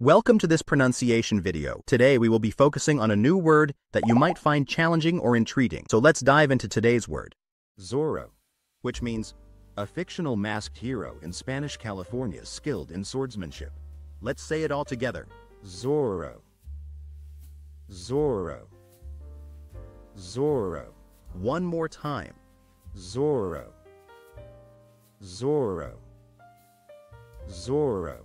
Welcome to this pronunciation video. Today we will be focusing on a new word that you might find challenging or intriguing. So let's dive into today's word. Zorro, which means a fictional masked hero in Spanish California skilled in swordsmanship. Let's say it all together. Zorro. Zorro. Zorro. One more time. Zorro. Zorro. Zorro.